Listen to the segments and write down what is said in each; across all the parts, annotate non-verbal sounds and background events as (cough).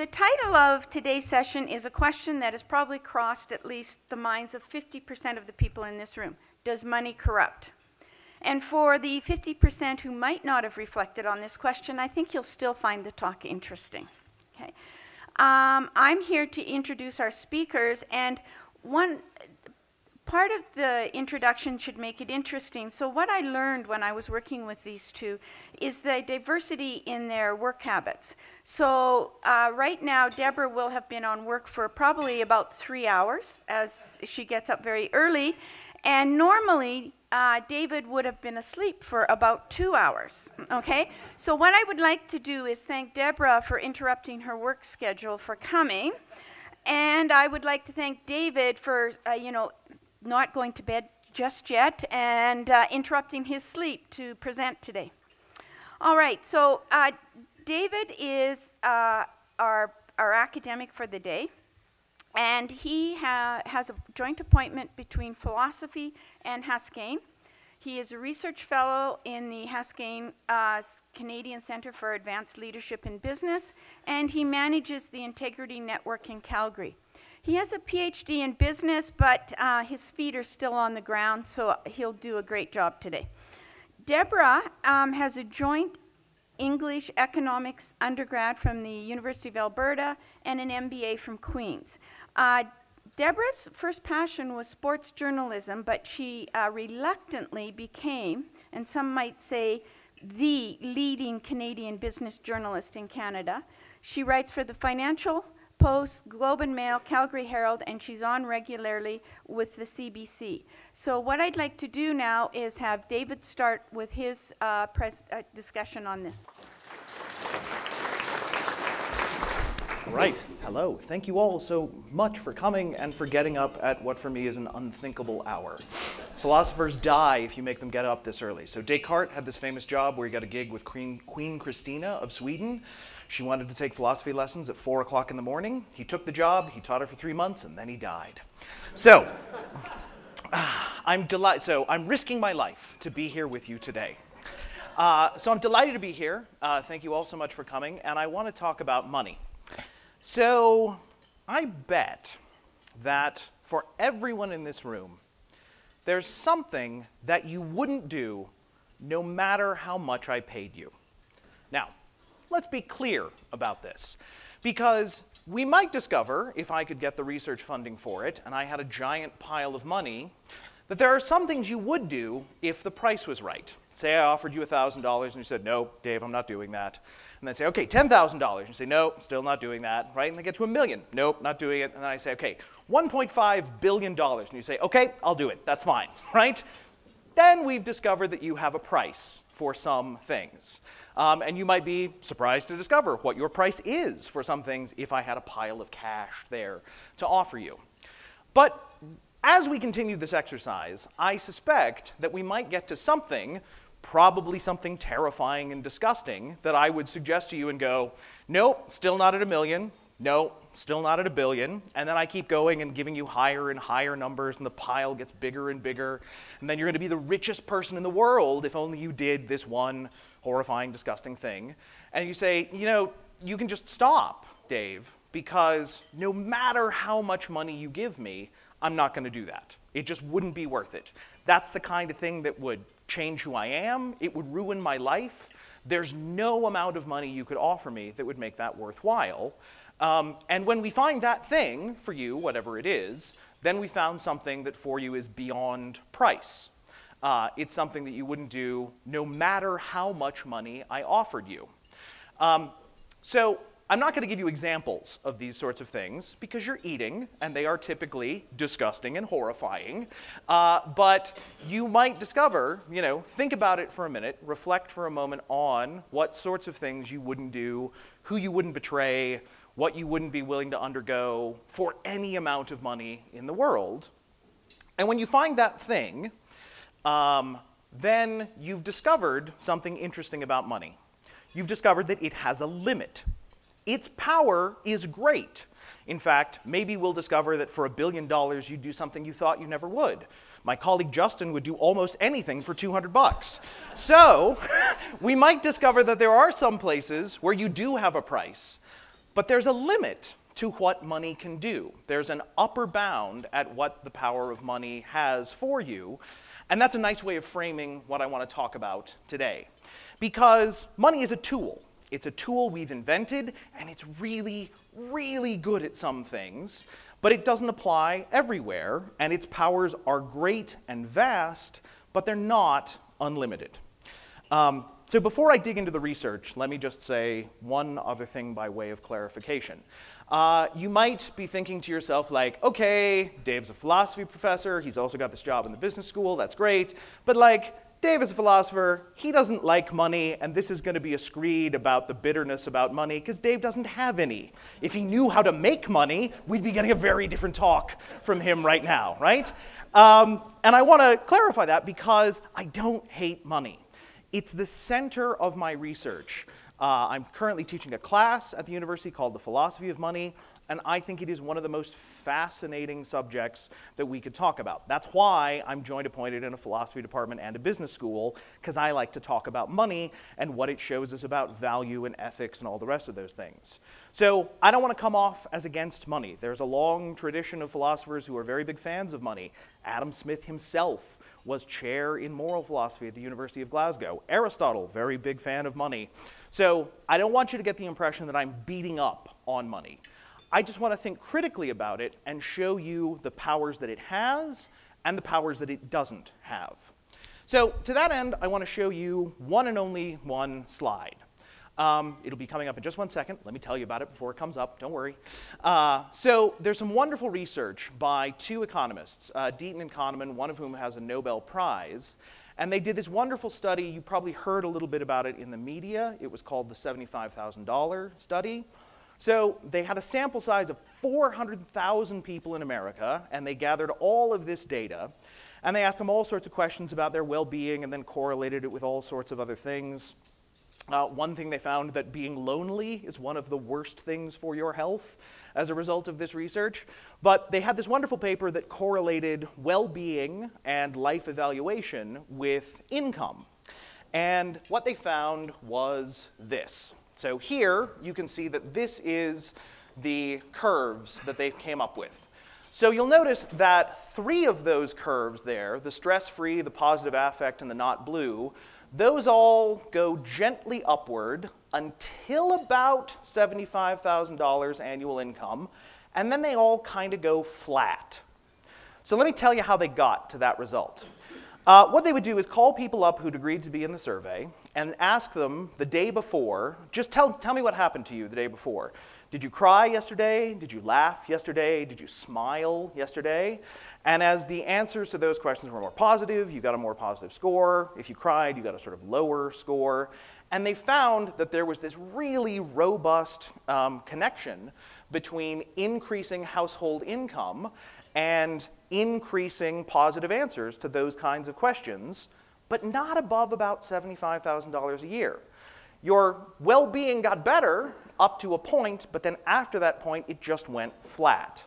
The title of today's session is a question that has probably crossed at least the minds of 50% of the people in this room Does money corrupt? And for the 50% who might not have reflected on this question, I think you'll still find the talk interesting. Okay. Um, I'm here to introduce our speakers, and one part of the introduction should make it interesting. So, what I learned when I was working with these two is the diversity in their work habits. So, uh, right now, Deborah will have been on work for probably about three hours as she gets up very early. And normally, uh, David would have been asleep for about two hours. Okay? So, what I would like to do is thank Deborah for interrupting her work schedule for coming. And I would like to thank David for, uh, you know, not going to bed just yet and uh, interrupting his sleep to present today. All right, so uh, David is uh, our, our academic for the day. And he ha has a joint appointment between philosophy and Haskayne. He is a research fellow in the Haskayne uh, Canadian Centre for Advanced Leadership in Business, and he manages the Integrity Network in Calgary. He has a PhD in business, but uh, his feet are still on the ground, so he'll do a great job today. Deborah um, has a joint English economics undergrad from the University of Alberta and an MBA from Queen's. Uh, Deborah's first passion was sports journalism, but she uh, reluctantly became, and some might say, the leading Canadian business journalist in Canada. She writes for the Financial Post, Globe and Mail, Calgary Herald, and she's on regularly with the CBC. So what I'd like to do now is have David start with his uh, uh, discussion on this. Right. Hello. Thank you all so much for coming and for getting up at what for me is an unthinkable hour. Philosophers die if you make them get up this early. So Descartes had this famous job where he got a gig with Queen, Queen Christina of Sweden. She wanted to take philosophy lessons at 4 o'clock in the morning. He took the job, he taught her for three months, and then he died. So, (sighs) I'm delighted. So I'm risking my life to be here with you today. Uh, so I'm delighted to be here. Uh, thank you all so much for coming, and I want to talk about money. So I bet that for everyone in this room, there's something that you wouldn't do no matter how much I paid you. Now, let's be clear about this, because we might discover, if I could get the research funding for it, and I had a giant pile of money, that there are some things you would do if the price was right. Say I offered you $1,000 and you said, no, Dave, I'm not doing that and then say, okay, $10,000. And you say, no, still not doing that, right? And they get to a million. Nope, not doing it. And then I say, okay, $1.5 billion. And you say, okay, I'll do it. That's fine, (laughs) right? Then we've discovered that you have a price for some things. Um, and you might be surprised to discover what your price is for some things if I had a pile of cash there to offer you. But as we continue this exercise, I suspect that we might get to something probably something terrifying and disgusting that I would suggest to you and go, nope, still not at a million. No, still not at a billion. And then I keep going and giving you higher and higher numbers, and the pile gets bigger and bigger. And then you're going to be the richest person in the world if only you did this one horrifying, disgusting thing. And you say, you know, you can just stop, Dave, because no matter how much money you give me, I'm not going to do that. It just wouldn't be worth it. That's the kind of thing that would change who I am, it would ruin my life. There's no amount of money you could offer me that would make that worthwhile. Um, and when we find that thing for you, whatever it is, then we found something that for you is beyond price. Uh, it's something that you wouldn't do no matter how much money I offered you. Um, so I'm not going to give you examples of these sorts of things because you're eating, and they are typically disgusting and horrifying. Uh, but you might discover, you know, think about it for a minute, reflect for a moment on what sorts of things you wouldn't do, who you wouldn't betray, what you wouldn't be willing to undergo for any amount of money in the world. And when you find that thing, um, then you've discovered something interesting about money. You've discovered that it has a limit. Its power is great. In fact, maybe we'll discover that for a billion dollars you'd do something you thought you never would. My colleague Justin would do almost anything for 200 bucks. So, (laughs) we might discover that there are some places where you do have a price. But there's a limit to what money can do. There's an upper bound at what the power of money has for you. And that's a nice way of framing what I want to talk about today. Because money is a tool. It's a tool we've invented, and it's really, really good at some things, but it doesn't apply everywhere, and its powers are great and vast, but they're not unlimited. Um, so before I dig into the research, let me just say one other thing by way of clarification. Uh, you might be thinking to yourself, like, okay, Dave's a philosophy professor, he's also got this job in the business school, that's great, but like, Dave is a philosopher, he doesn't like money, and this is going to be a screed about the bitterness about money, because Dave doesn't have any. If he knew how to make money, we'd be getting a very different talk from him right now, right? Um, and I want to clarify that because I don't hate money. It's the center of my research. Uh, I'm currently teaching a class at the university called The Philosophy of Money, and I think it is one of the most fascinating subjects that we could talk about. That's why I'm joint appointed in a philosophy department and a business school, because I like to talk about money and what it shows us about value and ethics and all the rest of those things. So I don't want to come off as against money. There's a long tradition of philosophers who are very big fans of money. Adam Smith himself was chair in moral philosophy at the University of Glasgow. Aristotle, very big fan of money. So I don't want you to get the impression that I'm beating up on money. I just want to think critically about it and show you the powers that it has and the powers that it doesn't have. So to that end, I want to show you one and only one slide. Um, it'll be coming up in just one second. Let me tell you about it before it comes up. Don't worry. Uh, so there's some wonderful research by two economists, uh, Deaton and Kahneman, one of whom has a Nobel Prize. And they did this wonderful study. You probably heard a little bit about it in the media. It was called the $75,000 study. So they had a sample size of 400,000 people in America, and they gathered all of this data. And they asked them all sorts of questions about their well being and then correlated it with all sorts of other things. Uh, one thing they found that being lonely is one of the worst things for your health as a result of this research. But they had this wonderful paper that correlated well being and life evaluation with income. And what they found was this. So here you can see that this is the curves that they came up with. So you'll notice that three of those curves there, the stress free, the positive affect, and the not blue, those all go gently upward until about $75,000 annual income, and then they all kind of go flat. So let me tell you how they got to that result. Uh, what they would do is call people up who'd agreed to be in the survey and ask them the day before, just tell, tell me what happened to you the day before. Did you cry yesterday? Did you laugh yesterday? Did you smile yesterday? And as the answers to those questions were more positive, you got a more positive score. If you cried, you got a sort of lower score. And they found that there was this really robust um, connection between increasing household income and increasing positive answers to those kinds of questions, but not above about $75,000 a year. Your well being got better up to a point, but then after that point, it just went flat.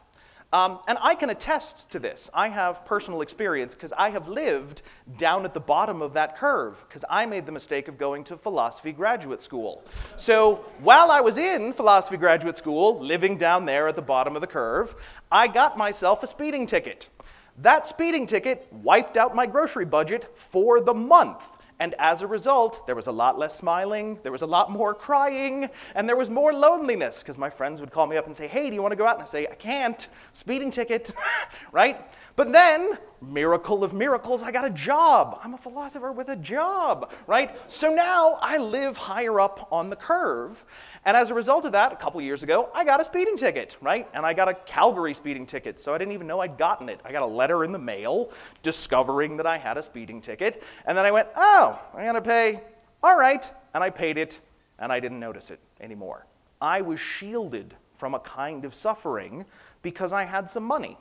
Um, and I can attest to this. I have personal experience because I have lived down at the bottom of that curve because I made the mistake of going to philosophy graduate school. So while I was in philosophy graduate school, living down there at the bottom of the curve, I got myself a speeding ticket. That speeding ticket wiped out my grocery budget for the month. And as a result, there was a lot less smiling, there was a lot more crying, and there was more loneliness because my friends would call me up and say, Hey, do you want to go out? And I say, I can't, speeding ticket, (laughs) right? But then, miracle of miracles, I got a job. I'm a philosopher with a job, right? So now I live higher up on the curve. And as a result of that, a couple years ago, I got a speeding ticket, right? And I got a Calgary speeding ticket, so I didn't even know I'd gotten it. I got a letter in the mail discovering that I had a speeding ticket. And then I went, oh, I'm to pay, all right. And I paid it, and I didn't notice it anymore. I was shielded from a kind of suffering because I had some money.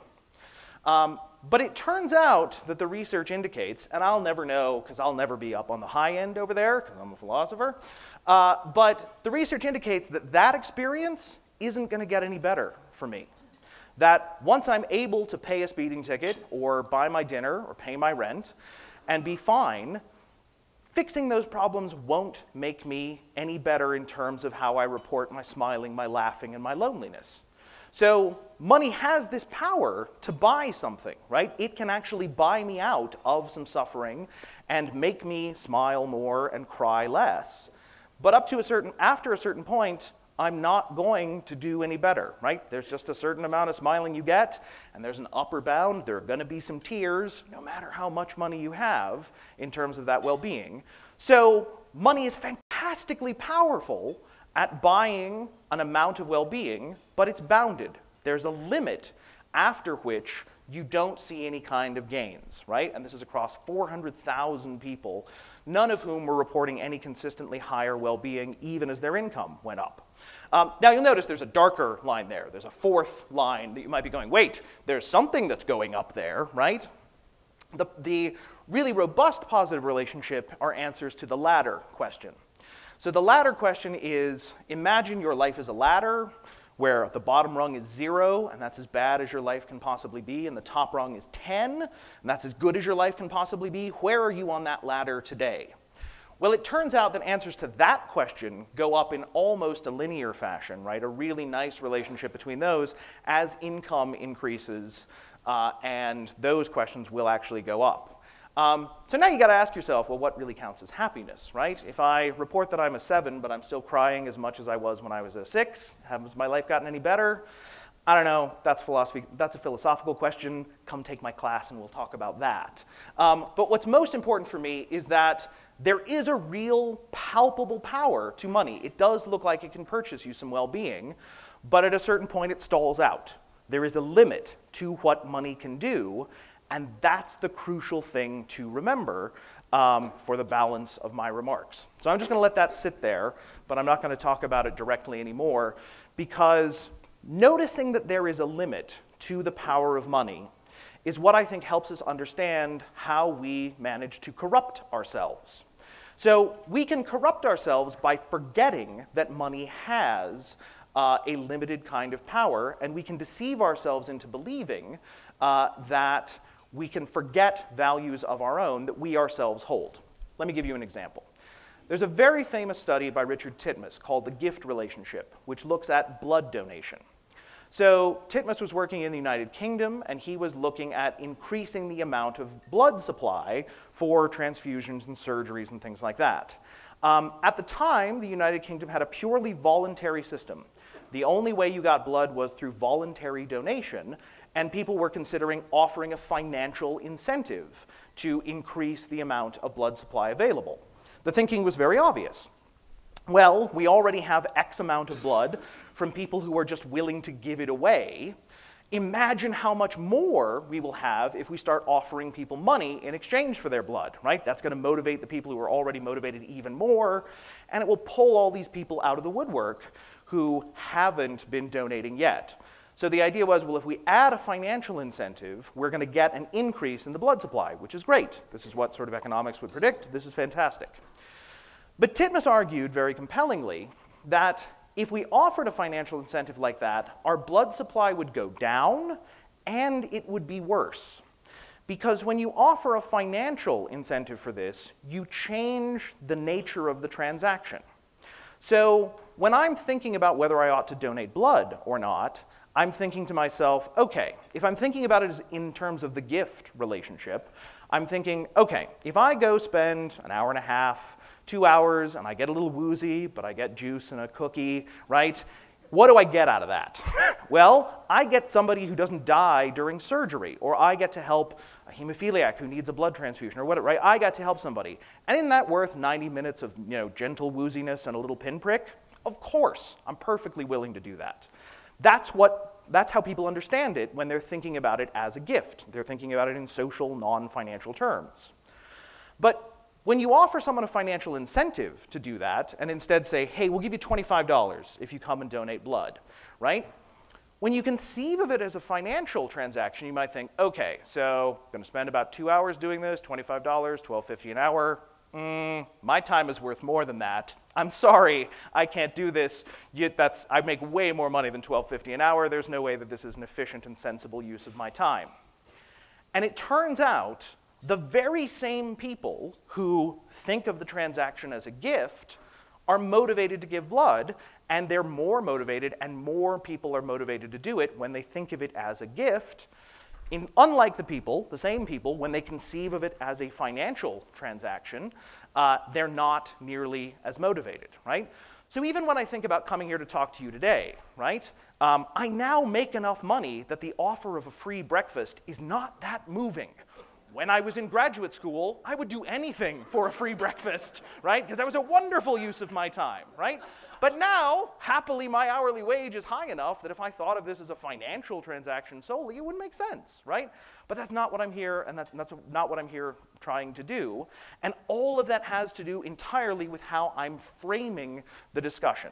Um, but it turns out that the research indicates, and I'll never know because I'll never be up on the high end over there because I'm a philosopher, uh, but the research indicates that that experience isn't going to get any better for me. That once I'm able to pay a speeding ticket or buy my dinner or pay my rent and be fine, fixing those problems won't make me any better in terms of how I report my smiling, my laughing, and my loneliness. So money has this power to buy something, right? It can actually buy me out of some suffering and make me smile more and cry less. But up to a certain, after a certain point, I'm not going to do any better, right? There's just a certain amount of smiling you get, and there's an upper bound. There are going to be some tears, no matter how much money you have in terms of that well being. So, money is fantastically powerful at buying an amount of well being, but it's bounded. There's a limit after which you don't see any kind of gains, right? And this is across 400,000 people, none of whom were reporting any consistently higher well being, even as their income went up. Um, now you'll notice there's a darker line there. There's a fourth line that you might be going, wait, there's something that's going up there, right? The, the really robust positive relationship are answers to the ladder question. So the ladder question is imagine your life is a ladder where the bottom rung is zero, and that's as bad as your life can possibly be, and the top rung is 10, and that's as good as your life can possibly be. Where are you on that ladder today? Well, it turns out that answers to that question go up in almost a linear fashion, right? A really nice relationship between those as income increases, uh, and those questions will actually go up. Um, so now you got to ask yourself, well, what really counts as happiness, right? If I report that I'm a seven, but I'm still crying as much as I was when I was a six, has my life gotten any better? I don't know. That's philosophy. That's a philosophical question. Come take my class, and we'll talk about that. Um, but what's most important for me is that there is a real palpable power to money. It does look like it can purchase you some well being, but at a certain point it stalls out. There is a limit to what money can do, and that's the crucial thing to remember um, for the balance of my remarks. So I'm just going to let that sit there, but I'm not going to talk about it directly anymore because noticing that there is a limit to the power of money is what I think helps us understand how we manage to corrupt ourselves. So we can corrupt ourselves by forgetting that money has uh, a limited kind of power, and we can deceive ourselves into believing uh, that we can forget values of our own that we ourselves hold. Let me give you an example. There's a very famous study by Richard Titmuss called the gift relationship, which looks at blood donation. So Titmuss was working in the United Kingdom, and he was looking at increasing the amount of blood supply for transfusions and surgeries and things like that. Um, at the time, the United Kingdom had a purely voluntary system. The only way you got blood was through voluntary donation, and people were considering offering a financial incentive to increase the amount of blood supply available. The thinking was very obvious. Well, we already have X amount of blood from people who are just willing to give it away. Imagine how much more we will have if we start offering people money in exchange for their blood, right? That's going to motivate the people who are already motivated even more, and it will pull all these people out of the woodwork who haven't been donating yet. So the idea was, well, if we add a financial incentive, we're going to get an increase in the blood supply, which is great. This is what sort of economics would predict. This is fantastic. But Titmuss argued very compellingly that if we offered a financial incentive like that, our blood supply would go down and it would be worse. Because when you offer a financial incentive for this, you change the nature of the transaction. So when I'm thinking about whether I ought to donate blood or not, I'm thinking to myself, okay, if I'm thinking about it in terms of the gift relationship, I'm thinking, okay, if I go spend an hour and a half two hours and I get a little woozy, but I get juice and a cookie, right? What do I get out of that? (laughs) well, I get somebody who doesn't die during surgery, or I get to help a hemophiliac who needs a blood transfusion, or whatever, right? I got to help somebody. And isn't that worth 90 minutes of you know, gentle wooziness and a little pinprick? Of course, I'm perfectly willing to do that. That's what that's how people understand it when they're thinking about it as a gift. They're thinking about it in social, non-financial terms. But when you offer someone a financial incentive to do that and instead say, hey, we'll give you $25 if you come and donate blood, right? When you conceive of it as a financial transaction, you might think, okay, so I'm going to spend about two hours doing this, $25, $12.50 an hour. Mm, my time is worth more than that. I'm sorry, I can't do this. That's, I make way more money than $12.50 an hour. There's no way that this is an efficient and sensible use of my time. And it turns out the very same people who think of the transaction as a gift are motivated to give blood, and they're more motivated, and more people are motivated to do it when they think of it as a gift. In, unlike the people, the same people, when they conceive of it as a financial transaction, uh, they're not nearly as motivated, right? So even when I think about coming here to talk to you today, right, um, I now make enough money that the offer of a free breakfast is not that moving. When I was in graduate school, I would do anything for a free breakfast, right? Because that was a wonderful use of my time, right? But now, happily, my hourly wage is high enough that if I thought of this as a financial transaction solely, it wouldn't make sense, right? But that's not what I'm here, and that's not what I'm here trying to do. And all of that has to do entirely with how I'm framing the discussion.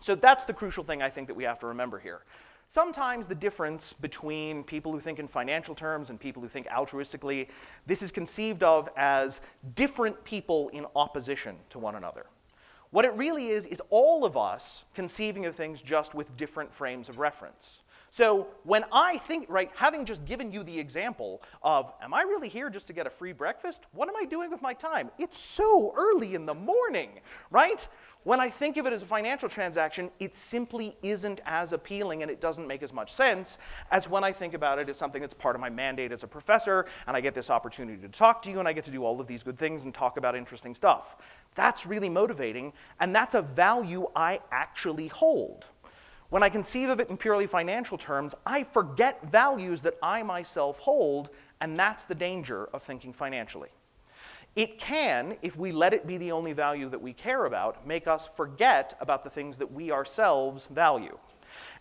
So that's the crucial thing I think that we have to remember here. Sometimes the difference between people who think in financial terms and people who think altruistically, this is conceived of as different people in opposition to one another. What it really is, is all of us conceiving of things just with different frames of reference. So when I think, right, having just given you the example of, am I really here just to get a free breakfast? What am I doing with my time? It's so early in the morning, right? When I think of it as a financial transaction, it simply isn't as appealing and it doesn't make as much sense as when I think about it as something that's part of my mandate as a professor and I get this opportunity to talk to you and I get to do all of these good things and talk about interesting stuff. That's really motivating and that's a value I actually hold. When I conceive of it in purely financial terms, I forget values that I myself hold, and that's the danger of thinking financially. It can, if we let it be the only value that we care about, make us forget about the things that we ourselves value.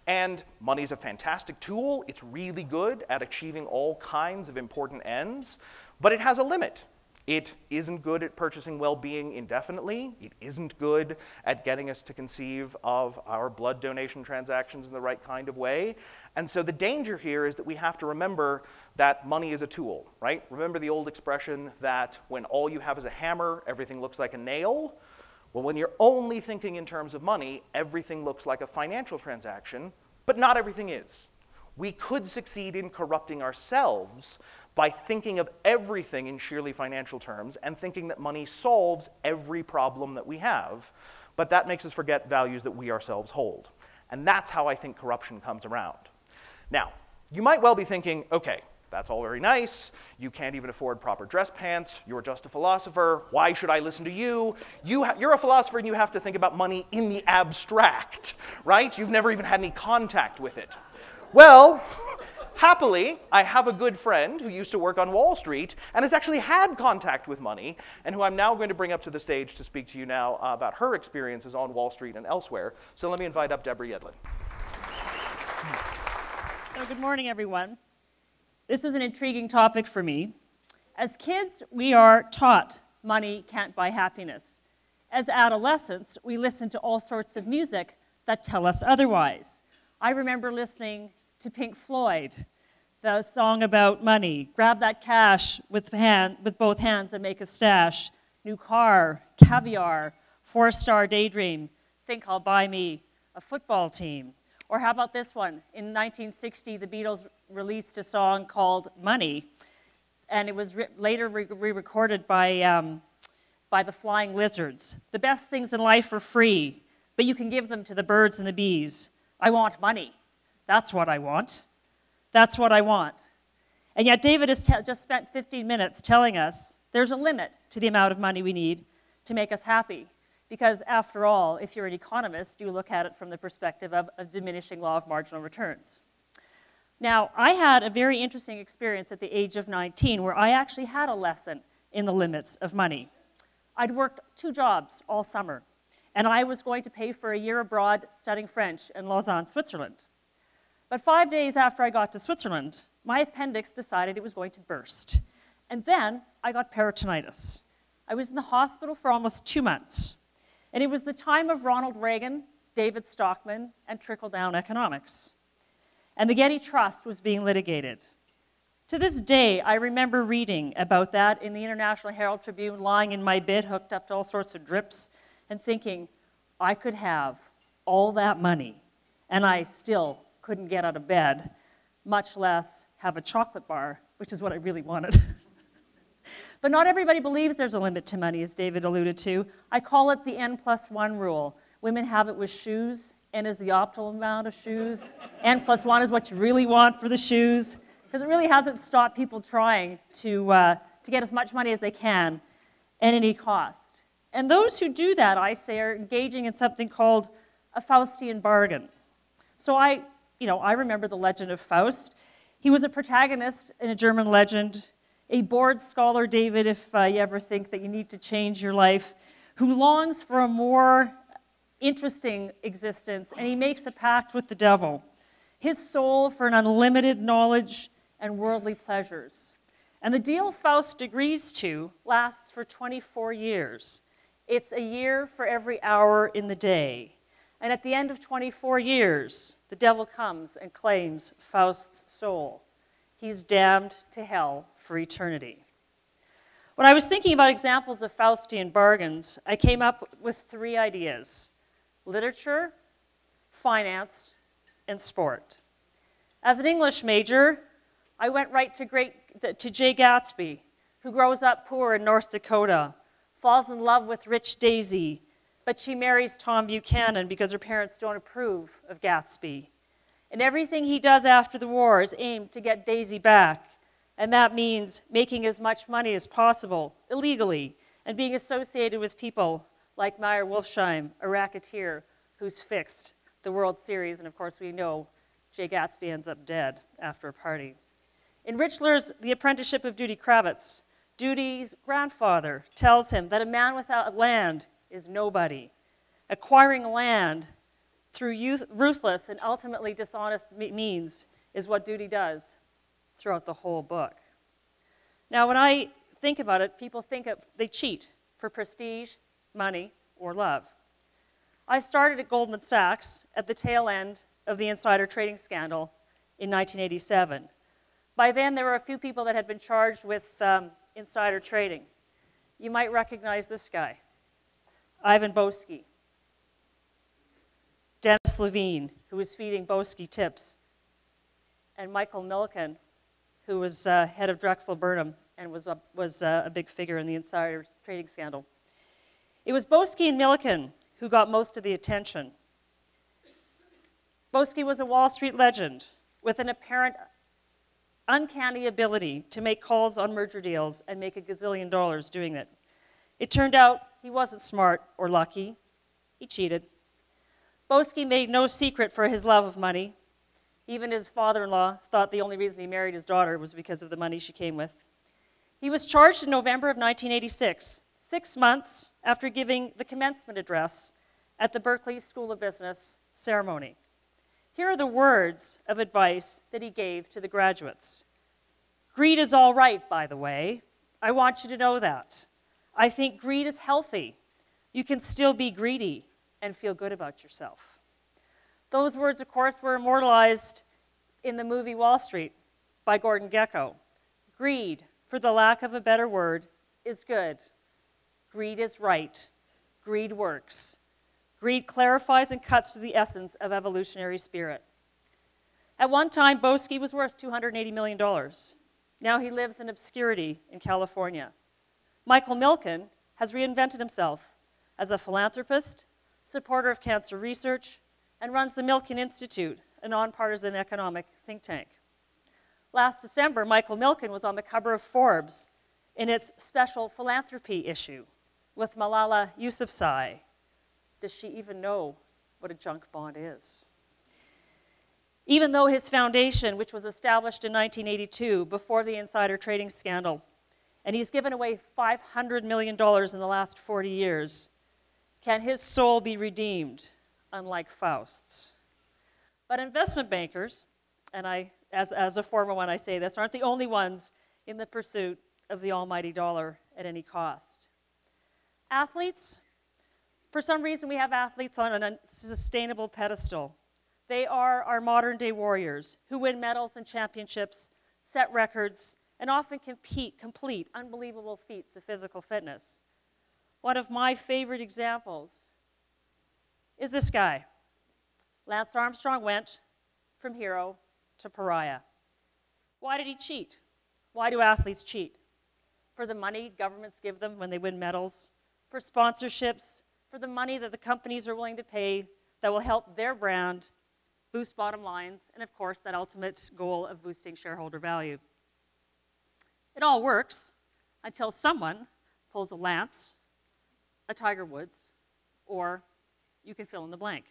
And money is a fantastic tool. It's really good at achieving all kinds of important ends, but it has a limit. It isn't good at purchasing well being indefinitely. It isn't good at getting us to conceive of our blood donation transactions in the right kind of way. And so the danger here is that we have to remember that money is a tool, right? Remember the old expression that when all you have is a hammer, everything looks like a nail? Well, when you're only thinking in terms of money, everything looks like a financial transaction, but not everything is. We could succeed in corrupting ourselves by thinking of everything in sheerly financial terms and thinking that money solves every problem that we have. But that makes us forget values that we ourselves hold. And that's how I think corruption comes around. Now, you might well be thinking, okay, that's all very nice. You can't even afford proper dress pants. You're just a philosopher. Why should I listen to you? you you're a philosopher and you have to think about money in the abstract, right? You've never even had any contact with it. Well, Happily, I have a good friend who used to work on Wall Street and has actually had contact with money, and who I'm now going to bring up to the stage to speak to you now uh, about her experiences on Wall Street and elsewhere. So let me invite up Deborah Yedlin. So, good morning, everyone. This is an intriguing topic for me. As kids, we are taught money can't buy happiness. As adolescents, we listen to all sorts of music that tell us otherwise. I remember listening to Pink Floyd, the song about money. Grab that cash with, hand, with both hands and make a stash. New car, caviar, four star daydream. Think I'll buy me a football team. Or how about this one? In 1960, the Beatles released a song called Money, and it was re later re recorded by, um, by the Flying Lizards. The best things in life are free, but you can give them to the birds and the bees. I want money. That's what I want. That's what I want. And yet, David has just spent 15 minutes telling us there's a limit to the amount of money we need to make us happy. Because, after all, if you're an economist, you look at it from the perspective of a diminishing law of marginal returns. Now, I had a very interesting experience at the age of 19 where I actually had a lesson in the limits of money. I'd worked two jobs all summer, and I was going to pay for a year abroad studying French in Lausanne, Switzerland. But five days after I got to Switzerland, my appendix decided it was going to burst. And then I got peritonitis. I was in the hospital for almost two months. And it was the time of Ronald Reagan, David Stockman, and trickle down economics. And the Getty Trust was being litigated. To this day, I remember reading about that in the International Herald Tribune, lying in my bed, hooked up to all sorts of drips, and thinking, I could have all that money, and I still couldn't get out of bed, much less have a chocolate bar, which is what I really wanted. (laughs) But not everybody believes there's a limit to money, as David alluded to. I call it the N plus one rule. Women have it with shoes. N is the optimal amount of shoes. N plus one is what you really want for the shoes. Because it really hasn't stopped people trying to, uh, to get as much money as they can at any cost. And those who do that, I say, are engaging in something called a Faustian bargain. So I, you know, I remember the legend of Faust. He was a protagonist in a German legend, a bored scholar, David, if uh, you ever think that you need to change your life, who longs for a more interesting existence, and he makes a pact with the devil, his soul for an unlimited knowledge and worldly pleasures. And the deal Faust agrees to lasts for 24 years. It's a year for every hour in the day. And at the end of 24 years, the devil comes and claims Faust's soul. He's damned to hell for eternity. When I was thinking about examples of Faustian bargains, I came up with three ideas literature, finance, and sport. As an English major, I went right to, great, to Jay Gatsby, who grows up poor in North Dakota, falls in love with rich Daisy, but she marries Tom Buchanan because her parents don't approve of Gatsby. And everything he does after the war is aimed to get Daisy back. And that means making as much money as possible illegally and being associated with people like Meyer Wolfshiem, a racketeer who's fixed the World Series. And of course, we know Jay Gatsby ends up dead after a party. In Richler's The Apprenticeship of Duddy Kravitz, Duddy's grandfather tells him that a man without land is nobody. Acquiring land through youth, ruthless and ultimately dishonest means is what Dudy does throughout the whole book. Now, when I think about it, people think of, they cheat for prestige, money, or love. I started at Goldman Sachs at the tail end of the insider trading scandal in 1987. By then, there were a few people that had been charged with um, insider trading. You might recognize this guy. Ivan Boesky, Dennis Levine, who was feeding Boesky tips, and Michael Milken, who was uh, head of Drexel Burnham and was, a, was uh, a big figure in the insider trading scandal. It was Boesky and Milliken who got most of the attention. Boesky was a Wall Street legend with an apparent uncanny ability to make calls on merger deals and make a gazillion dollars doing it. It turned out he wasn't smart or lucky. He cheated. Boesky made no secret for his love of money. Even his father in law thought the only reason he married his daughter was because of the money she came with. He was charged in November of 1986, six months after giving the commencement address at the Berkeley School of Business ceremony. Here are the words of advice that he gave to the graduates Greed is all right, by the way. I want you to know that. I think greed is healthy. You can still be greedy and feel good about yourself. Those words, of course, were immortalized in the movie Wall Street by Gordon Gekko. Greed, for the lack of a better word, is good. Greed is right. Greed works. Greed clarifies and cuts to the essence of evolutionary spirit. At one time, Boesky was worth $280 million. Now he lives in obscurity in California. Michael Milken has reinvented himself as a philanthropist, supporter of cancer research, and runs the Milken Institute, a nonpartisan economic think tank. Last December, Michael Milken was on the cover of Forbes in its special philanthropy issue with Malala Yousafzai. Does she even know what a junk bond is? Even though his foundation, which was established in 1982 before the insider trading scandal, and he's given away $500 million in the last 40 years. Can his soul be redeemed, unlike Faust's? But investment bankers, and I, as, as a former one, I say this, aren't the only ones in the pursuit of the almighty dollar at any cost. Athletes, for some reason, we have athletes on a sustainable pedestal. They are our modern day warriors who win medals and championships, set records, and often compete, complete unbelievable feats of physical fitness. One of my favorite examples is this guy. Lance Armstrong went from hero to pariah. Why did he cheat? Why do athletes cheat? for the money governments give them when they win medals, for sponsorships, for the money that the companies are willing to pay that will help their brand boost bottom lines, and of course, that ultimate goal of boosting shareholder value. It all works until someone pulls a Lance, a Tiger Woods, or you can fill in the blank.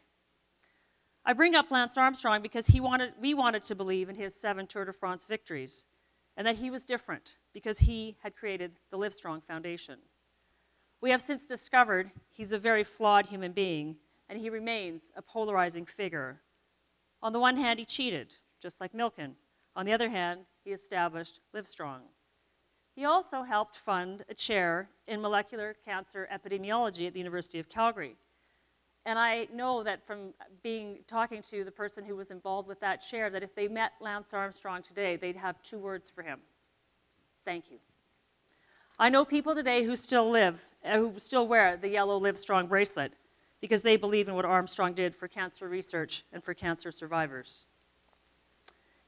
I bring up Lance Armstrong because he wanted, we wanted to believe in his seven Tour de France victories and that he was different because he had created the Livestrong Foundation. We have since discovered he's a very flawed human being and he remains a polarizing figure. On the one hand, he cheated, just like Milken. On the other hand, he established Livestrong. He also helped fund a chair in molecular cancer epidemiology at the University of Calgary. And I know that from being talking to the person who was involved with that chair, that if they met Lance Armstrong today, they'd have two words for him. Thank you. I know people today who still live, uh, who still wear the yellow Livestrong bracelet because they believe in what Armstrong did for cancer research and for cancer survivors.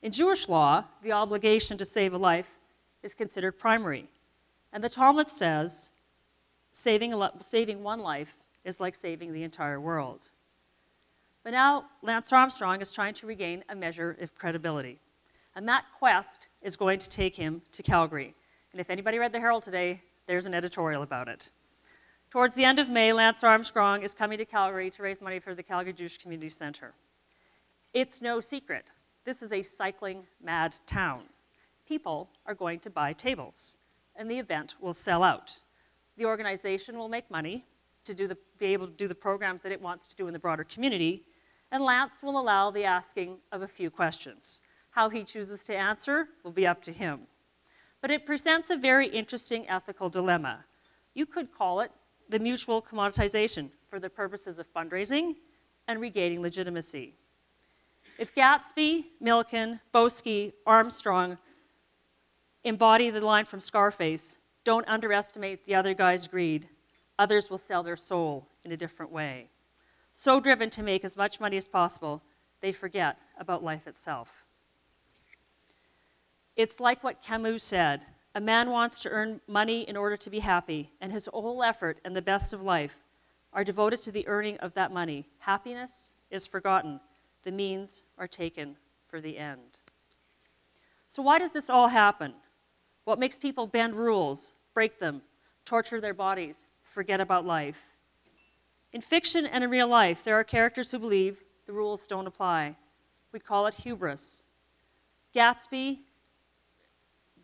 In Jewish law, the obligation to save a life is considered primary. And the Talmud says saving, saving one life is like saving the entire world. But now Lance Armstrong is trying to regain a measure of credibility. And that quest is going to take him to Calgary. And if anybody read the Herald today, there's an editorial about it. Towards the end of May, Lance Armstrong is coming to Calgary to raise money for the Calgary Jewish Community Center. It's no secret. This is a cycling mad town. People are going to buy tables, and the event will sell out. The organization will make money, to do the, be able to do the programs that it wants to do in the broader community, and Lance will allow the asking of a few questions. How he chooses to answer will be up to him. But it presents a very interesting ethical dilemma. You could call it the mutual commoditization for the purposes of fundraising and regaining legitimacy. If Gatsby, Milken, Boesky, Armstrong embody the line from Scarface, don't underestimate the other guy's greed, Others will sell their soul in a different way. So driven to make as much money as possible, they forget about life itself. It's like what Camus said a man wants to earn money in order to be happy, and his whole effort and the best of life are devoted to the earning of that money. Happiness is forgotten, the means are taken for the end. So, why does this all happen? What makes people bend rules, break them, torture their bodies, forget about life. In fiction and in real life, there are characters who believe the rules don't apply. We call it hubris. Gatsby,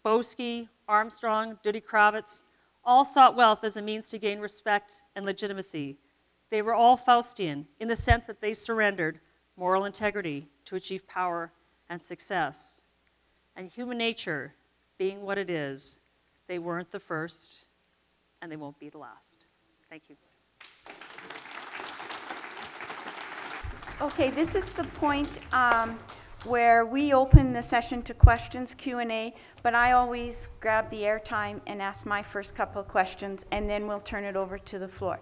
Boesky, Armstrong, Duddy Kravitz all sought wealth as a means to gain respect and legitimacy. They were all Faustian in the sense that they surrendered moral integrity to achieve power and success. And human nature, being what it is, they weren't the first and they won't be the last. Thank you. Okay, this is the point um, where we open the session to questions, Q&A, but I always grab the airtime and ask my first couple of questions, and then we'll turn it over to the floor.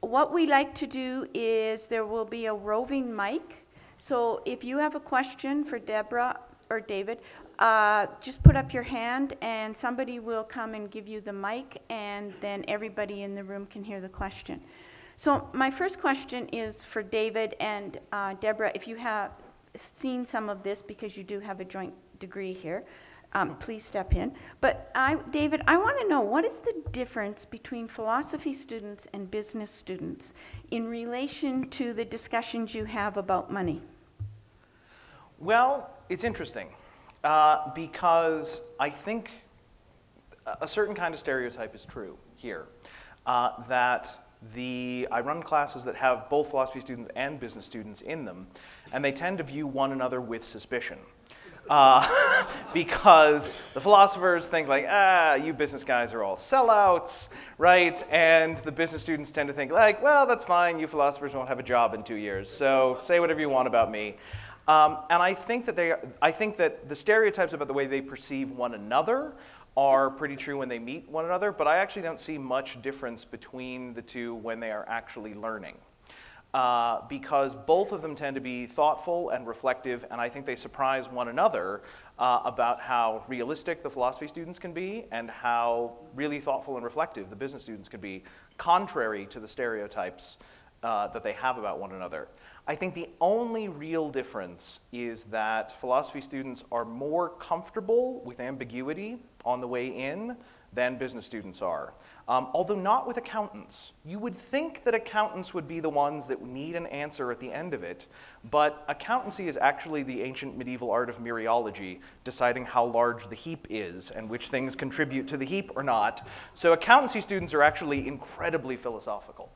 What we like to do is there will be a roving mic, so if you have a question for Deborah or David, uh, just put up your hand and somebody will come and give you the mic and then everybody in the room can hear the question. So my first question is for David and uh, Deborah, if you have seen some of this because you do have a joint degree here, um, please step in. But I, David, I want to know what is the difference between philosophy students and business students in relation to the discussions you have about money? Well, it's interesting. Uh, because I think a certain kind of stereotype is true here. Uh, that the, I run classes that have both philosophy students and business students in them, and they tend to view one another with suspicion. Uh, (laughs) because the philosophers think like, ah, you business guys are all sellouts, right? And the business students tend to think like, well, that's fine, you philosophers won't have a job in two years, so say whatever you want about me. Um, and I think that they, I think that the stereotypes about the way they perceive one another are pretty true when they meet one another, but I actually don't see much difference between the two when they are actually learning. uh, because both of them tend to be thoughtful and reflective, and I think they surprise one another uh, about how realistic the philosophy students can be and how really thoughtful and reflective the business students can be, contrary to the stereotypes uh, that they have about one another. I think the only real difference is that philosophy students are more comfortable with ambiguity on the way in than business students are. Um, although not with accountants. You would think that accountants would be the ones that need an answer at the end of it, but accountancy is actually the ancient medieval art of mereology, deciding how large the heap is and which things contribute to the heap or not. So accountancy students are actually incredibly philosophical.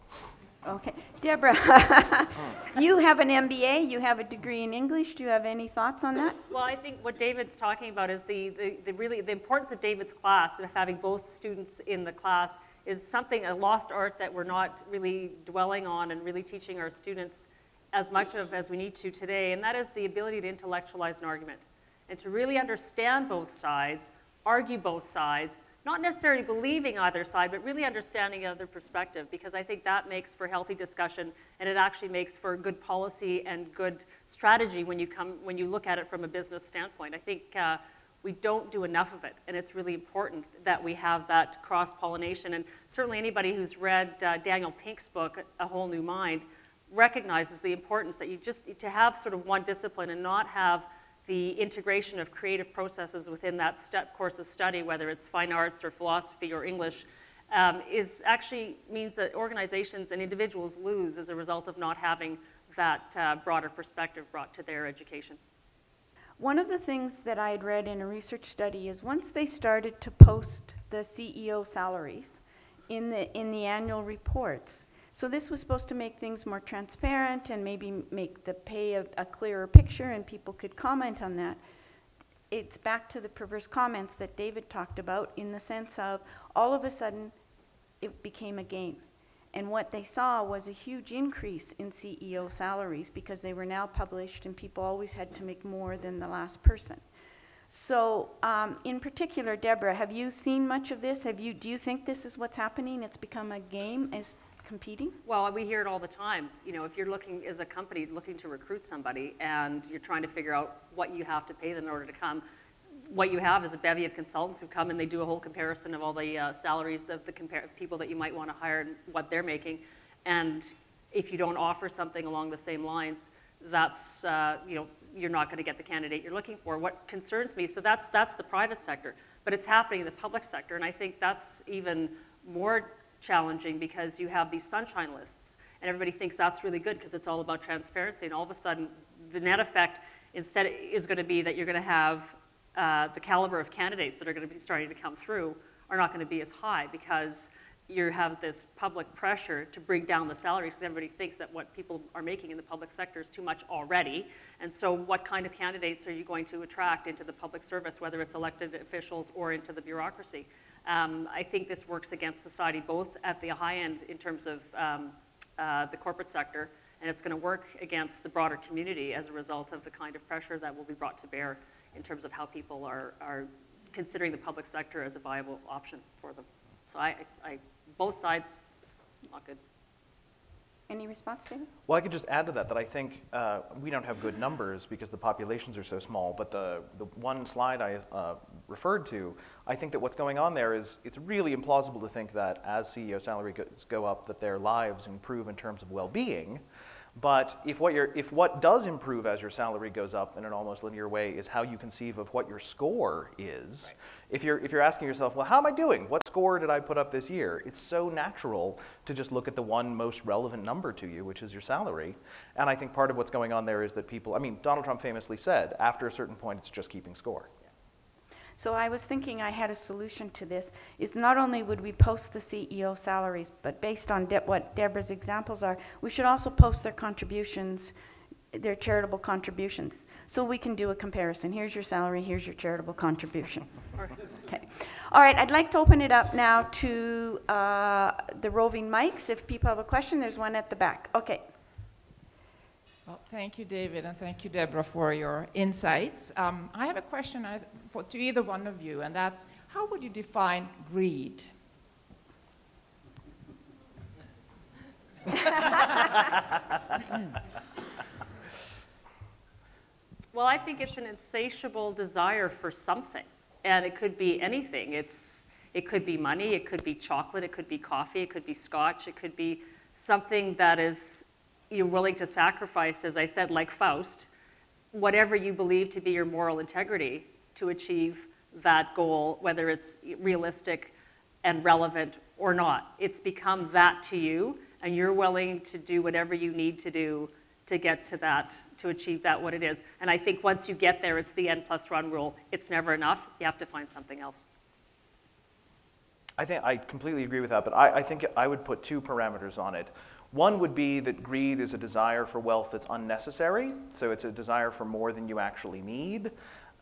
Okay. Deborah, (laughs) you have an MBA, you have a degree in English. Do you have any thoughts on that? Well, I think what David's talking about is the, the, the really the importance of David's class and of having both students in the class is something, a lost art that we're not really dwelling on and really teaching our students as much of as we need to today, and that is the ability to intellectualize an argument and to really understand both sides, argue both sides, not necessarily believing either side, but really understanding the other perspective, because I think that makes for healthy discussion, and it actually makes for good policy and good strategy when you come when you look at it from a business standpoint. I think uh, we don't do enough of it, and it's really important that we have that cross pollination. And certainly, anybody who's read uh, Daniel Pink's book, A Whole New Mind, recognizes the importance that you just to have sort of one discipline and not have the integration of creative processes within that course of study, whether it's fine arts or philosophy or English, um, is actually means that organizations and individuals lose as a result of not having that uh, broader perspective brought to their education. One of the things that I had read in a research study is once they started to post the CEO salaries in the, in the annual reports, so this was supposed to make things more transparent and maybe make the pay a, a clearer picture and people could comment on that. It's back to the perverse comments that David talked about in the sense of all of a sudden it became a game. And what they saw was a huge increase in CEO salaries because they were now published and people always had to make more than the last person. So, um, in particular, Deborah, have you seen much of this? Have you, do you think this is what's happening? It's become a game as competing? Well, we hear it all the time. You know, if you're looking as a company looking to recruit somebody and you're trying to figure out what you have to pay them in order to come, what you have is a bevy of consultants who come and they do a whole comparison of all the uh, salaries of the people that you might want to hire and what they're making. And if you don't offer something along the same lines, that's uh, you know you're not going to get the candidate you're looking for. What concerns me, so that's that's the private sector, but it's happening in the public sector, and I think that's even more challenging because you have these sunshine lists and everybody thinks that's really good because it's all about transparency and all of a sudden the net effect instead is going to be that you're going to have uh, the caliber of candidates that are going to be starting to come through are not going to be as high because you have this public pressure to bring down the salaries because everybody thinks that what people are making in the public sector is too much already. And so, what kind of candidates are you going to attract into the public service, whether it's elected officials or into the bureaucracy? Um, I think this works against society both at the high end in terms of um, uh, the corporate sector, and it's going to work against the broader community as a result of the kind of pressure that will be brought to bear in terms of how people are, are considering the public sector as a viable option for them. So I, I, both sides, not good. Any response, David? Well, I could just add to that that I think uh, we don't have good numbers because the populations are so small. But the, the one slide I uh, referred to, I think that what's going on there is it's really implausible to think that as CEO salaries go up, that their lives improve in terms of well-being. But if what, if what does improve as your salary goes up in an almost linear way is how you conceive of what your score is, right. if, you're, if you're asking yourself, well, how am I doing? What score did I put up this year? It's so natural to just look at the one most relevant number to you, which is your salary. And I think part of what's going on there is that people, I mean, Donald Trump famously said, after a certain point, it's just keeping score. So I was thinking I had a solution to this, is not only would we post the CEO salaries, but based on De what Deborah's examples are, we should also post their contributions, their charitable contributions. So we can do a comparison. Here's your salary, here's your charitable contribution. (laughs) Okay. All right, I'd like to open it up now to uh, the roving mics. If people have a question, there's one at the back. Okay. Well, thank you, David, and thank you, Deborah, for your insights. Um, I have a question for, to either one of you, and that's how would you define greed? (laughs) Well, I think it's an insatiable desire for something, and it could be anything. It's, it could be money, it could be chocolate, it could be coffee, it could be scotch, it could be something that is you're willing to sacrifice, as I said, like Faust, whatever you believe to be your moral integrity to achieve that goal, whether it's realistic and relevant or not. It's become that to you, and you're willing to do whatever you need to do to get to that, to achieve that what it is. And I think once you get there, it's the N plus one rule. It's never enough. You have to find something else. I think I completely agree with that, but I, I think I would put two parameters on it. One would be that greed is a desire for wealth that's unnecessary, so it's a desire for more than you actually need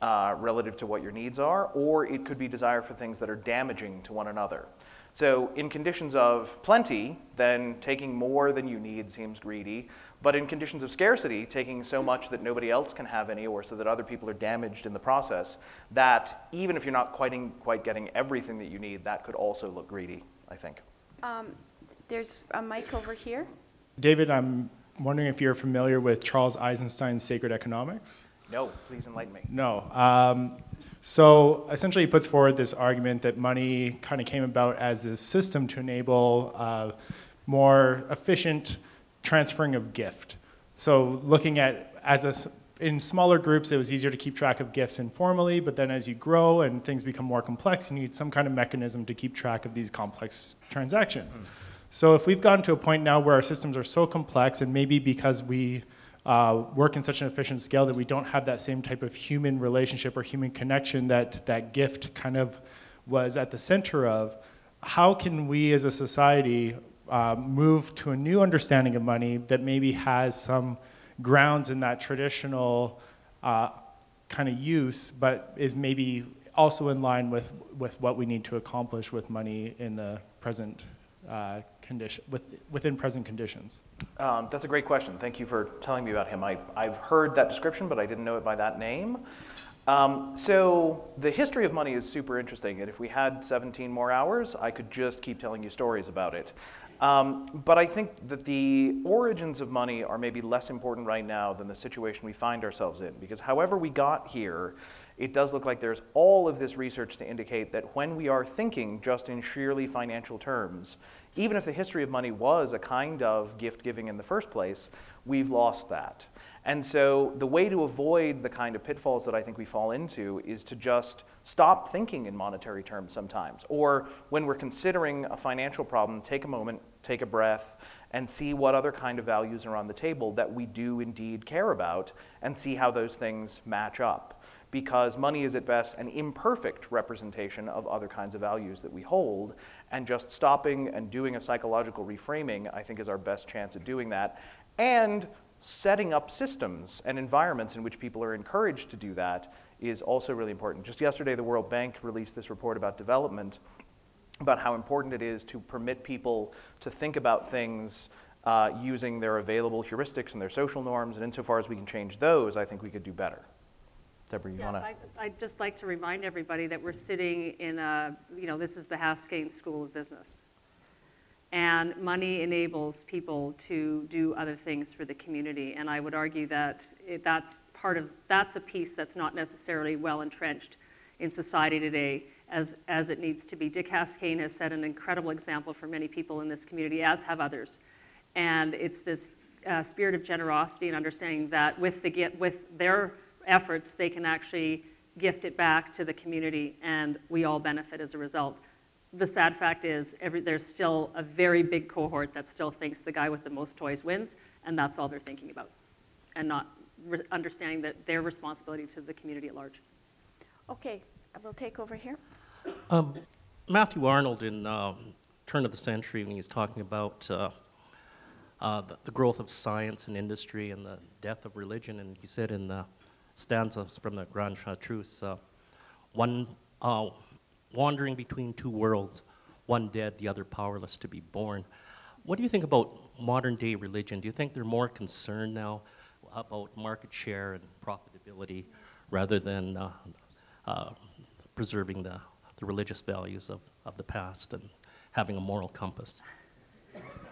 uh, relative to what your needs are, or it could be desire for things that are damaging to one another. So, in conditions of plenty, then taking more than you need seems greedy. But in conditions of scarcity, taking so much that nobody else can have any or so that other people are damaged in the process, that even if you're not quite, in, quite getting everything that you need, that could also look greedy, I think. Um, There's a mic over here. David, I'm wondering if you're familiar with Charles Eisenstein's Sacred Economics? No, please enlighten me. No. Um, so essentially, he puts forward this argument that money kind of came about as a system to enable uh, more efficient transferring of gift. So looking at as a in smaller groups, it was easier to keep track of gifts informally, but then as you grow and things become more complex, you need some kind of mechanism to keep track of these complex transactions. Mm. So if we've gotten to a point now where our systems are so complex, and maybe because we uh, work in such an efficient scale that we don't have that same type of human relationship or human connection that that gift kind of was at the center of, how can we as a society uh, move to a new understanding of money that maybe has some grounds in that traditional uh, kind of use, but is maybe also in line with, with what we need to accomplish with money in the present uh, condition, with, within present conditions? Um, that's a great question. Thank you for telling me about him. I, I've heard that description, but I didn't know it by that name. Um, so the history of money is super interesting, and if we had 17 more hours, I could just keep telling you stories about it. Um, but I think that the origins of money are maybe less important right now than the situation we find ourselves in. Because however we got here, it does look like there's all of this research to indicate that when we are thinking just in sheerly financial terms, even if the history of money was a kind of gift giving in the first place, we've lost that. And so the way to avoid the kind of pitfalls that I think we fall into is to just stop thinking in monetary terms sometimes. Or when we're considering a financial problem, take a moment, take a breath, and see what other kind of values are on the table that we do indeed care about, and see how those things match up. Because money is at best an imperfect representation of other kinds of values that we hold, and just stopping and doing a psychological reframing, I think, is our best chance at doing that. And setting up systems and environments in which people are encouraged to do that is also really important. Just yesterday, the World Bank released this report about development, about how important it is to permit people to think about things uh, using their available heuristics and their social norms, and insofar as we can change those, I think we could do better. Deborah, you yeah, want to? I'd just like to remind everybody that we're sitting in a, you know, this is the Haskayne School of Business. And money enables people to do other things for the community. And I would argue that it, that's part of, that's a piece that's not necessarily well entrenched in society today as, as it needs to be. Dick Haskayne has set an incredible example for many people in this community, as have others. And it's this uh, spirit of generosity and understanding that with, the, with their efforts, they can actually gift it back to the community, and we all benefit as a result the sad fact is every, there's still a very big cohort that still thinks the guy with the most toys wins, and that's all they're thinking about, and not re- understanding that their responsibility to the community at large. Okay, I will take over here. Um, Matthew Arnold in um, Turn of the Century, when he's talking about uh, uh, the, the, growth of science and industry and the death of religion, and he said in the stanzas from the Grand Chartreuse, uh, one uh, wandering between two worlds, one dead, the other powerless to be born. What do you think about modern day religion? Do you think they're more concerned now about market share and profitability rather than uh, uh, preserving the, the religious values of, of the past and having a moral compass?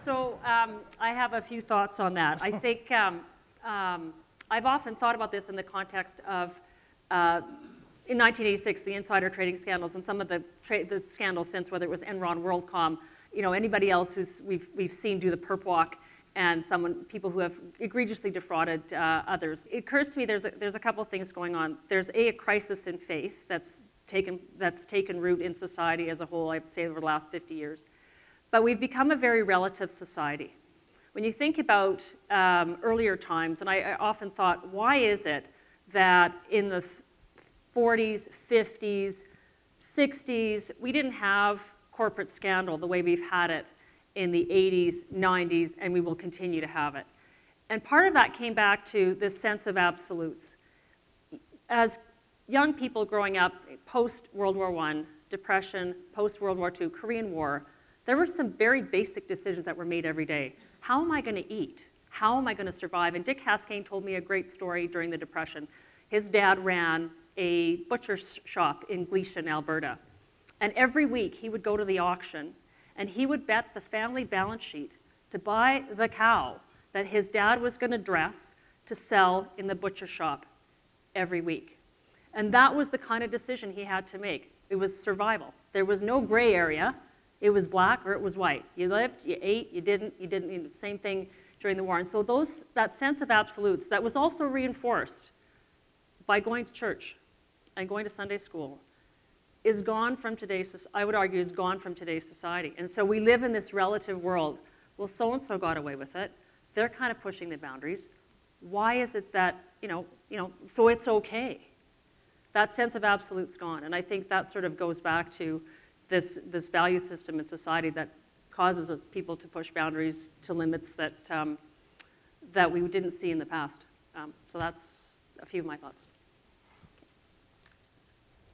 so um, I have a few thoughts on that. I think um, um, I've often thought about this in the context of, uh, in 1986, the insider trading scandals and some of the, the scandals since, whether it was Enron, WorldCom, you know, anybody else who's we've, we've seen do the perp walk, and someone, people who have egregiously defrauded uh, others. It occurs to me there's a, there's a couple of things going on. There's a, a crisis in faith that's taken, that's taken root in society as a whole, I'd say, over the last 50 years. But we've become a very relative society. When you think about um, earlier times, and I, I, often thought, why is it that in the 40s, 50s, 60s, we didn't have corporate scandal the way we've had it in the 80s, 90s, and we will continue to have it. And part of that came back to this sense of absolutes. As young people growing up post World War I, Depression, post World War II, Korean War, there were some very basic decisions that were made every day. How am I going to eat? How am I going to survive? And Dick Haskayne told me a great story during the Depression. His dad ran a butcher shop in Gleichen, Alberta. And every week he would go to the auction and he would bet the family balance sheet to buy the cow that his dad was going to dress to sell in the butcher shop every week. And that was the kind of decision he had to make. It was survival. There was no gray area. It was black or it was white. You lived, you ate, you didn't, you didn't. You know, same thing during the war. And so those, that sense of absolutes, that was also reinforced by going to church and going to Sunday school is gone from today's, I would argue, is gone from today's society. And so we live in this relative world. Well, so and so got away with it. They're kind of pushing the boundaries. Why is it that, you know, you know, so it's okay? That sense of absolute's gone. And I think that sort of goes back to this, this value system in society that causes people to push boundaries to limits that, um, that we didn't see in the past. Um, so that's a few of my thoughts.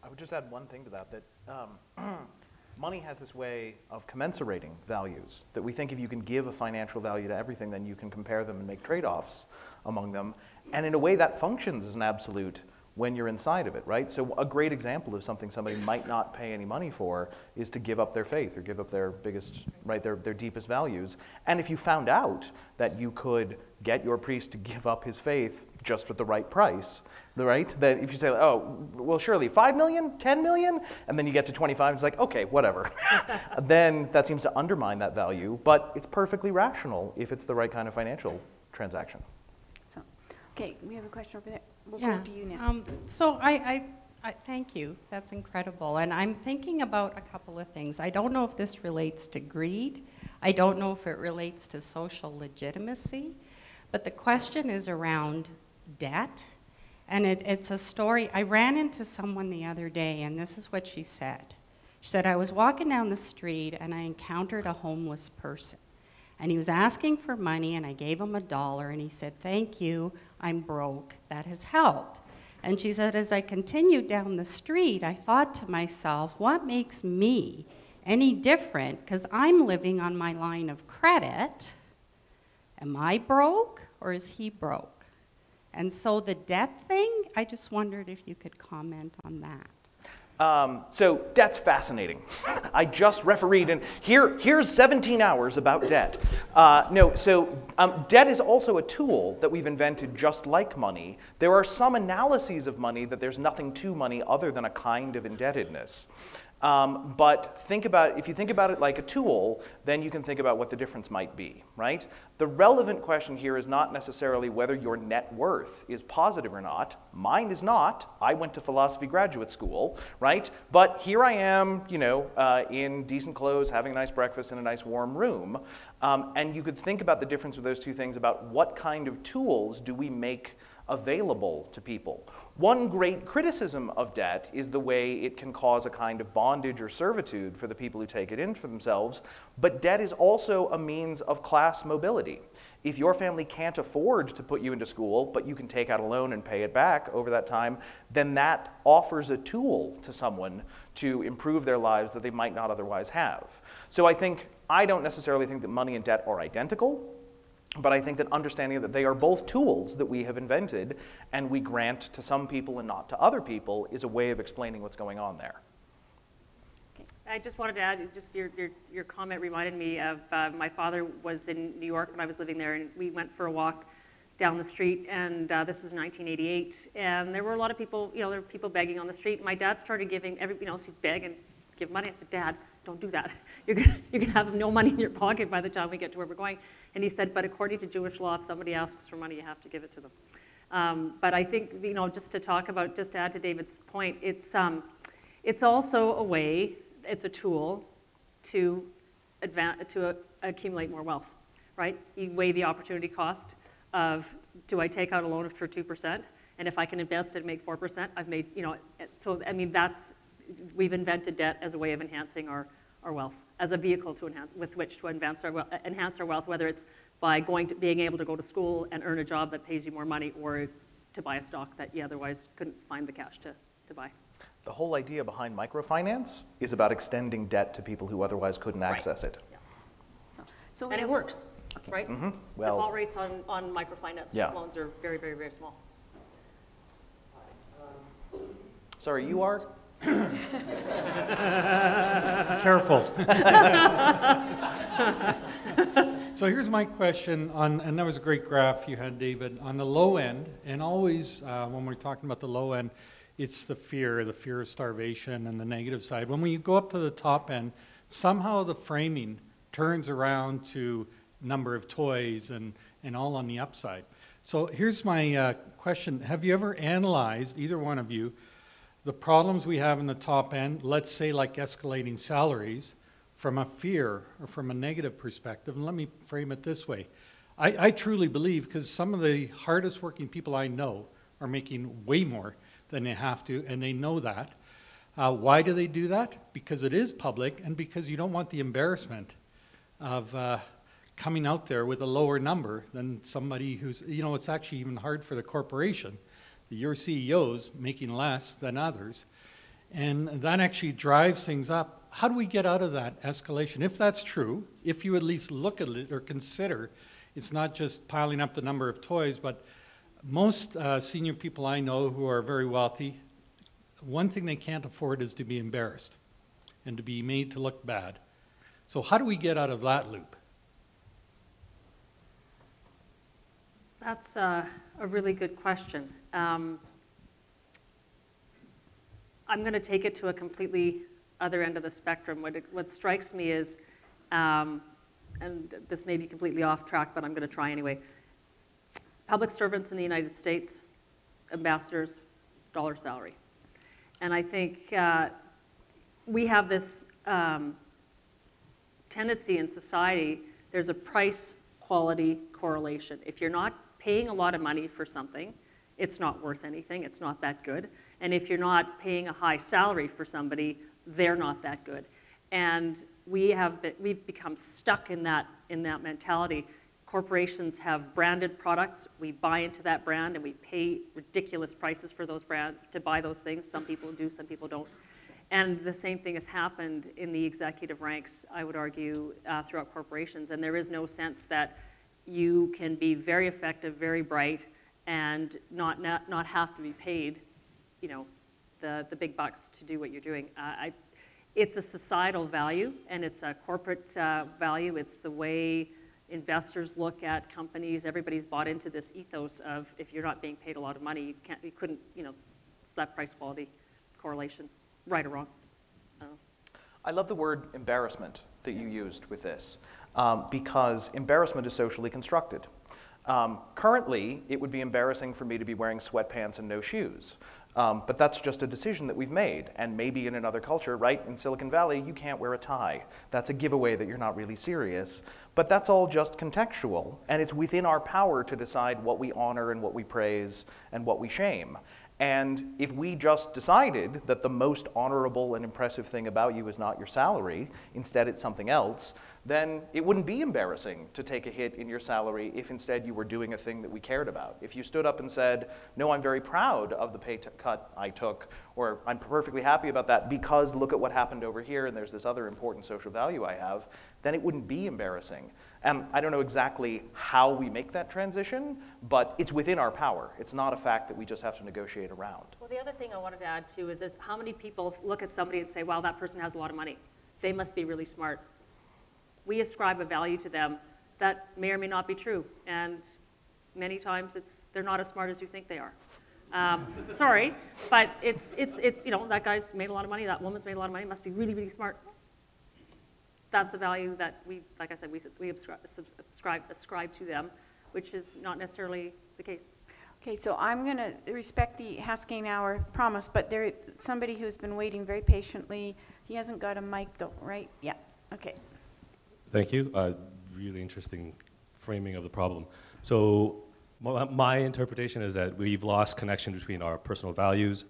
I would just add one thing to that, that um, (clears throat) money has this way of commensurating values, that we think if you can give a financial value to everything, then you can compare them and make trade-offs among them. And in a way that functions as an absolute when you're inside of it, right? So a great example of something somebody might not pay any money for is to give up their faith or give up their biggest, right, their, their deepest values. And if you found out that you could get your priest to give up his faith just at the right price, right? That if you say, oh, well, surely 5 million, 10 million, and then you get to 25, it's like, okay, whatever. (laughs) (laughs) then that seems to undermine that value, but it's perfectly rational if it's the right kind of financial transaction. So, okay, we have a question over there. We'll yeah. go to you next. Um, so I, I, I, thank you. That's incredible. And I'm thinking about a couple of things. I don't know if this relates to greed. I don't know if it relates to social legitimacy. But the question is around debt and it, it's a story. I ran into someone the other day, and this is what she said. She said, I was walking down the street and I encountered a homeless person. And he was asking for money, and I gave him a dollar, and he said, Thank you, I'm broke. That has helped. And she said, As I continued down the street, I thought to myself, What makes me any different? Because I'm living on my line of credit. Am I broke, or is he broke? And so the debt thing, I just wondered if you could comment on that. Um, so debt's fascinating. (laughs) I just refereed, and here, here's 17 hours about debt. Uh, no, so um, debt is also a tool that we've invented just like money. There are some analyses of money that there's nothing to money other than a kind of indebtedness. Um, but think about, if you think about it like a tool, then you can think about what the difference might be, right? The relevant question here is not necessarily whether your net worth is positive or not. Mine is not. I went to philosophy graduate school, right? But here I am, you know, uh, in decent clothes, having a nice breakfast in a nice warm room. Um, and you could think about the difference of those two things about what kind of tools do we make available to people. One great criticism of debt is the way it can cause a kind of bondage or servitude for the people who take it in for themselves, but debt is also a means of class mobility. If your family can't afford to put you into school, but you can take out a loan and pay it back over that time, then that offers a tool to someone to improve their lives that they might not otherwise have. So I think, I don't necessarily think that money and debt are identical. But I think that understanding that they are both tools that we have invented and we grant to some people and not to other people is a way of explaining what's going on there. I just wanted to add, just your, your, your comment reminded me of, uh, my father was in New York when I was living there, and we went for a walk down the street, and uh, this is 1988, and there were a lot of people, you know, there were people begging on the street. My dad started giving, every, you know, she'd beg and give money. I said, Dad, don't do that. (laughs) You're gonna, you're gonna have no money in your pocket by the time we get to where we're going. And he said, but according to Jewish law, if somebody asks for money, you have to give it to them. Um, but I think, you know, just to talk about, just to add to David's point, it's, um, it's also a way, it's a tool to advan to accumulate more wealth, right? You weigh the opportunity cost of, do I take out a loan for 2%? And if I can invest it and make 4%, I've made, you know, so, I mean, that's, we've invented debt as a way of enhancing our, our wealth, as a vehicle to enhance, with which to enhance our, enhance our wealth, whether it's by going to, being able to go to school and earn a job that pays you more money, or to buy a stock that you otherwise couldn't find the cash to, to buy. The whole idea behind microfinance is about extending debt to people who otherwise couldn't Right. access it. So- So And it have- works, right? Mm-hmm. Well- Default rates on, on microfinance Yeah. loans are very, very, very small. Um, Sorry, you are? Careful. (laughs) So here's my question on, and that was a great graph you had, David, on the low end, and always, uh, when we're talking about the low end, it's the fear, the fear of starvation and the negative side. When we go up to the top end, somehow the framing turns around to number of toys and, and all on the upside. So here's my uh, question. Have you ever analyzed, either one of you, the problems we have in the top end, let's say like escalating salaries, from a fear or from a negative perspective. And let me frame it this way. I, I truly believe, because some of the hardest working people I know are making way more than they have to, and they know that. Uh, why do they do that? Because it is public and because you don't want the embarrassment of uh, coming out there with a lower number than somebody who's, you know, it's actually even hard for the corporation. Your CEO's making less than others. And that actually drives things up. How do we get out of that escalation? If that's true, if you at least look at it or consider, it's not just piling up the number of toys, but most uh, senior people I know who are very wealthy, one thing they can't afford is to be embarrassed and to be made to look bad. So, how do we get out of that loop? That's uh, a really good question. Um, I'm going to take it to a completely other end of the spectrum. What, it, what strikes me is, um, and this may be completely off track, but I'm going to try anyway. Public servants in the United States, ambassadors, dollar salary. And I think uh, we have this um, tendency in society, there's a price quality correlation. If you're not paying a lot of money for something, it's not worth anything, it's not that good. And if you're not paying a high salary for somebody, they're not that good. And we have been, we've become stuck in that, in that mentality. Corporations have branded products, we buy into that brand and we pay ridiculous prices for those brands to buy those things. Some people do, some people don't. And the same thing has happened in the executive ranks, I would argue, uh, throughout corporations. And there is no sense that you can be very effective, very bright, and not, not, not have to be paid, you know, the, the big bucks to do what you're doing. Uh, I, it's a societal value and it's a corporate uh, value. It's the way investors look at companies. Everybody's bought into this ethos of if you're not being paid a lot of money, you can't, you couldn't, you know, it's that price quality correlation, right or wrong. I. I love the word embarrassment that you used with this um, because embarrassment is socially constructed. Um, currently, it would be embarrassing for me to be wearing sweatpants and no shoes. Um, but that's just a decision that we've made. And maybe in another culture, right, in Silicon Valley, you can't wear a tie. That's a giveaway that you're not really serious. But that's all just contextual. And it's within our power to decide what we honor and what we praise and what we shame. And if we just decided that the most honorable and impressive thing about you is not your salary, instead it's something else, then it wouldn't be embarrassing to take a hit in your salary if instead you were doing a thing that we cared about. If you stood up and said, No, I'm very proud of the pay cut I took, or I'm perfectly happy about that because look at what happened over here and there's this other important social value I have, then it wouldn't be embarrassing. And I don't know exactly how we make that transition, but it's within our power. It's not a fact that we just have to negotiate around. Well, the other thing I wanted to add too is, is how many people look at somebody and say, wow, that person has a lot of money. they must be really smart. We ascribe a value to them that may or may not be true, and many times it's, they're not as smart as you think they are. Um, (laughs) sorry, but it's, it's, it's, you know, that guy's made a lot of money, that woman's made a lot of money, must be really, really smart. That's a value that we, like I said, we, we ascribe, ascribe, to them, which is not necessarily the case. Okay, so I'm going to respect the Haskayne hour promise, but there, somebody who's been waiting very patiently, he hasn't got a mic though, right? Yeah, okay. Thank you. Uh, really interesting framing of the problem. So my, interpretation is that we've lost connection between our personal values,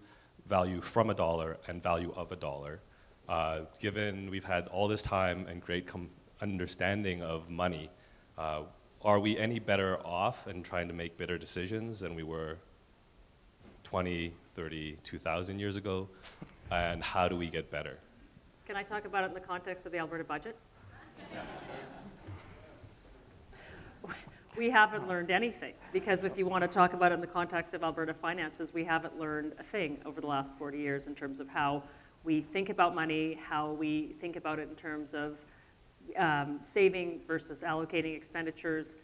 value from a dollar, and value of a dollar. Uh, given we've had all this time and great understanding of money, uh, are we any better off in trying to make better decisions than we were 20, 30, 2,000 years ago? And how do we get better? Can I talk about it in the context of the Alberta budget? We haven't learned anything because if you want to talk about it in the context of Alberta finances, we haven't learned a thing over the last 40 years in terms of how we think about money, how we think about it in terms of um, saving versus allocating expenditures.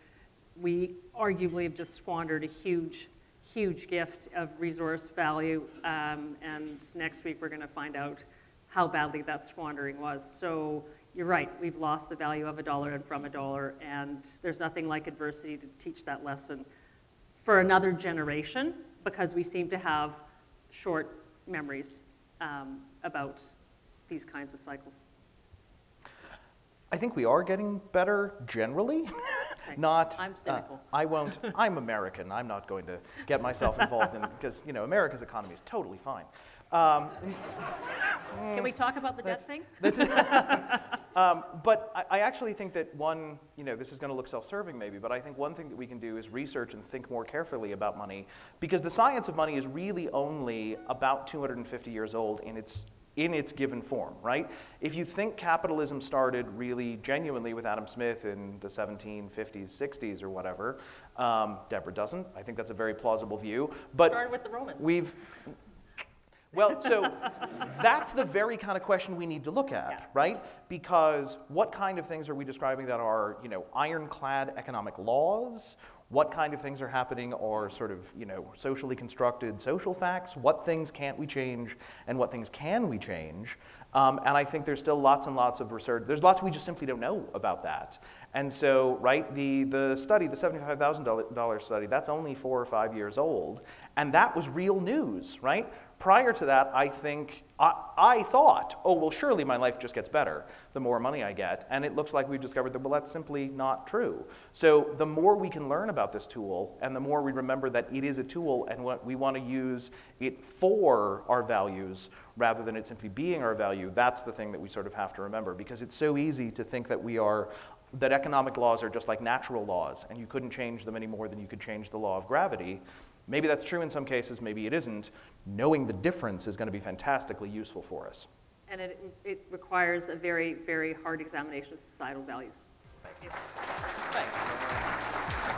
We arguably have just squandered a huge, huge gift of resource value, um, and next week we're going to find out how badly that squandering was. So you're right, we've lost the value of a dollar and from a dollar, and there's nothing like adversity to teach that lesson for another generation because we seem to have short memories um, about these kinds of cycles. I think we are getting better generally. (laughs) not. I'm cynical. Uh, I won't. I'm American. I'm not going to get myself involved in because you know America's economy is totally fine. Um, Can we talk about the debt thing? (laughs) um, but I, I, actually think that one, you know, this is going to look self-serving maybe, but I think one thing that we can do is research and think more carefully about money, because the science of money is really only about 250 years old in its in its given form, right? If you think capitalism started really genuinely with Adam Smith in the 1750s, 60s, or whatever, um, Deborah doesn't. I think that's a very plausible view. But started with the Romans. We've well, so that's the very kind of question we need to look at, yeah. right? Because what kind of things are we describing that are, you know, ironclad economic laws? What kind of things are happening are sort of, you know, socially constructed social facts? What things can't we change and what things can we change? Um, and I think there's still lots and lots of research. There's lots we just simply don't know about that. And so, right, the, the study, the $75,000 study, that's only four or five years old. And that was real news, right? Prior to that, I think, I, I, thought, oh, well, surely my life just gets better the more money I get. And it looks like we've discovered that, well, that's simply not true. So the more we can learn about this tool, and the more we remember that it is a tool and what we want to use it for our values rather than it simply being our value, that's the thing that we sort of have to remember. Because it's so easy to think that we are that economic laws are just like natural laws, and you couldn't change them any more than you could change the law of gravity. Maybe that's true in some cases, maybe it isn't. Knowing the difference is going to be fantastically useful for us. And it, it requires a very, very hard examination of societal values. Thank you. Thanks.